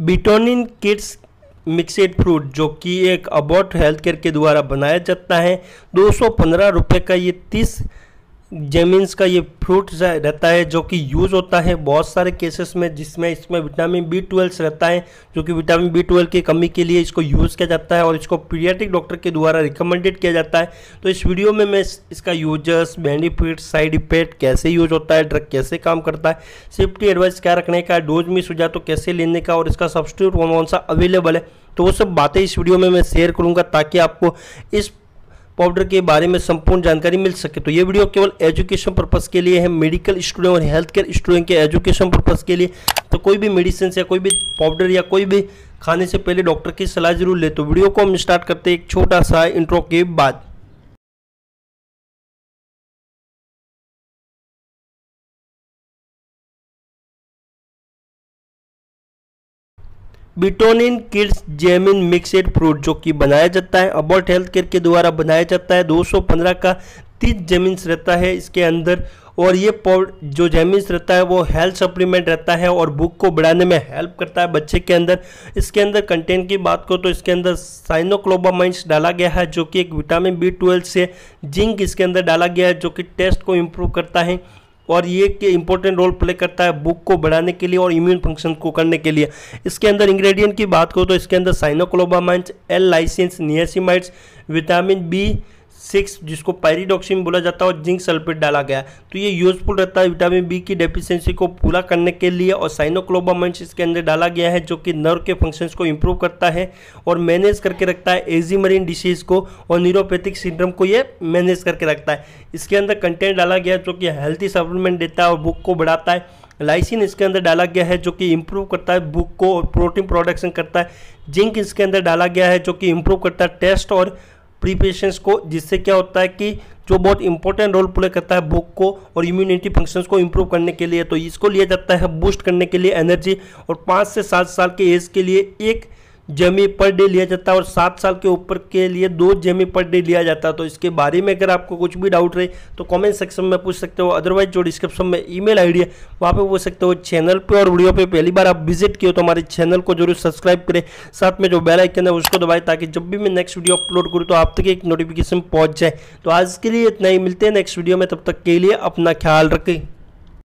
बिटोनिन kids mixed fruit, जो कि एक अबॉट हेल्थ केयर के द्वारा बनाया जाता है। दो सौ पंद्रह रुपये का ये तीस जेमिन्स का ये फ्रूट रहता है जो कि यूज़ होता है बहुत सारे केसेस में, जिसमें इसमें विटामिन बी ट्वेल्व रहता है, जो कि विटामिन बी ट्वेल्व की कमी के लिए इसको यूज़ किया जाता है और इसको पीडियाटिक डॉक्टर के द्वारा रिकमेंडेड किया जाता है। तो इस वीडियो में मैं इसका यूज़र्स बेनिफिट साइड इफ़ेक्ट कैसे यूज़ होता है ड्रग कैसे काम करता है सेफ्टी एडवाइस क्या रखने का डोज मिस हो जाए तो कैसे लेने का और इसका सब्सिट्यूट कौन कौन सा अवेलेबल है तो वो सब बातें इस वीडियो में मैं शेयर करूँगा ताकि आपको इस पाउडर के बारे में संपूर्ण जानकारी मिल सके। तो ये वीडियो केवल एजुकेशन पर्पज़ के लिए है। मेडिकल स्टूडेंट और हेल्थ केयर स्टूडेंट के एजुकेशन पर्पज़ के लिए। तो कोई भी मेडिसिन या कोई भी पाउडर या कोई भी खाने से पहले डॉक्टर की सलाह ज़रूर ले। तो वीडियो को हम स्टार्ट करते हैं एक छोटा सा इंट्रो के बाद। बिटोनिन किड्स जेमिन मिक्सड फ्रूट, जो कि बनाया जाता है। अबॉट हेल्थ केयर के द्वारा बनाया जाता है। 215 का तीस जेमिन्स रहता है इसके अंदर। और ये जो जेमिन्स रहता है, वो हेल्थ सप्लीमेंट रहता है और भूख को बढ़ाने में हेल्प करता है बच्चे के अंदर। इसके अंदर कंटेंट की बात करो तो इसके अंदर साइनोक्लोबामाइंस डाला गया है, जो कि एक विटामिन बी ट्वेल्व से जिंक इसके अंदर डाला गया है, जो कि टेस्ट को इम्प्रूव करता है। और ये कि इंपॉर्टेंट रोल प्ले करता है बुक को बढ़ाने के लिए और इम्यून फ़ंक्शन को करने के लिए। इसके अंदर इंग्रेडिएंट की बात करो तो इसके अंदर cyanocobalamin L lysine niacinamides vitamin B six जिसको पायरिडोक्सिन बोला जाता है और जिंक सल्फेट डाला गया तो ये यूजफुल रहता है विटामिन बी की डेफिशिएंसी को पूरा करने के लिए और साइनोक्लोबामाइंस इसके अंदर डाला गया है, जो कि नर्व के फ़ंक्शंस को इंप्रूव करता है और मैनेज करके रखता है एजीमरीन डिसीज को और न्यूरोपैथिक सिंड्रोम को ये मैनेज करके रखता है। इसके अंदर कंटेंट डाला गया है, जो कि हेल्थी सप्लीमेंट देता है और बुक को बढ़ाता है। लाइसिन इसके अंदर डाला गया है, जो कि इंप्रूव करता है बुक को और प्रोटीन प्रोडक्शन करता है। जिंक इसके अंदर डाला गया है, जो कि इंप्रूव करता है। टेस्ट और प्रीपेशंस को, जिससे क्या होता है कि जो बहुत इंपॉर्टेंट रोल प्ले करता है भूख को और इम्यूनिटी फ़ंक्शंस को इंप्रूव करने के लिए तो इसको लिया जाता है बूस्ट करने के लिए एनर्जी और पाँच से सात साल के एज के लिए एक जेमी पर डे लिया जाता है और सात साल के ऊपर के लिए दो जेमी पर डे लिया जाता है। तो इसके बारे में अगर आपको कुछ भी डाउट रहे तो कमेंट सेक्शन में पूछ सकते हो। अदरवाइज़ जो डिस्क्रिप्शन में ईमेल आईडी है, वहाँ पे पूछ सकते हो चैनल पे। और वीडियो पे पहली बार आप विज़िट किए तो हमारे चैनल को ज़रूर सब्सक्राइब करें। साथ में जो बेल आइकन है, उसको दबाए, ताकि जब भी मैं नेक्स्ट वीडियो अपलोड करूँ तो आप तक एक नोटिफिकेशन पहुँच जाए। तो आज के लिए इतना ही। मिलते हैं नेक्स्ट वीडियो में। तब तक के लिए अपना ख्याल रखें।